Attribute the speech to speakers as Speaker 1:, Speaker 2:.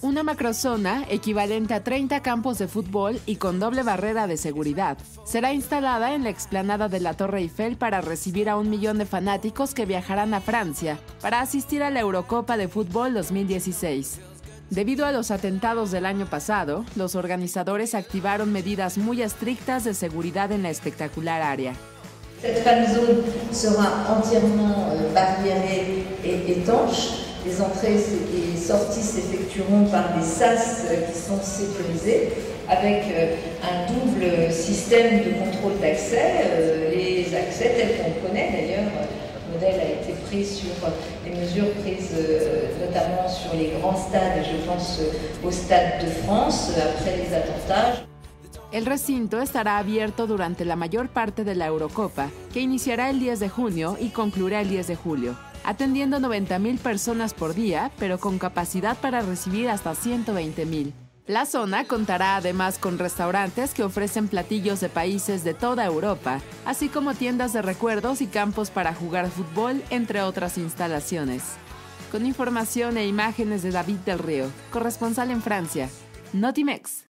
Speaker 1: Una macrozona, equivalente a 30 campos de fútbol y con doble barrera de seguridad, será instalada en la explanada de la Torre Eiffel para recibir a un millón de fanáticos que viajarán a Francia para asistir a la Eurocopa de Fútbol 2016. Debido a los atentados del año pasado, los organizadores activaron medidas muy estrictas de seguridad en la espectacular área.
Speaker 2: Euh, étanche. Les entrées et sorties s'effectueront par des sas euh, qui sont sécurisés avec euh, un double système de contrôle d'accès. Les accès tels qu'on connaît d'ailleurs, le modèle a été pris sur les mesures prises notamment sur les grands stades, je pense au Stade de France après les attentats.
Speaker 1: El recinto estará abierto durante la mayor parte de la Eurocopa, que iniciará el 10 de junio y concluirá el 10 de julio, atendiendo 90.000 personas por día, pero con capacidad para recibir hasta 120.000. La zona contará además con restaurantes que ofrecen platillos de países de toda Europa, así como tiendas de recuerdos y campos para jugar fútbol, entre otras instalaciones. Con información e imágenes de David del Río, corresponsal en Francia, Notimex.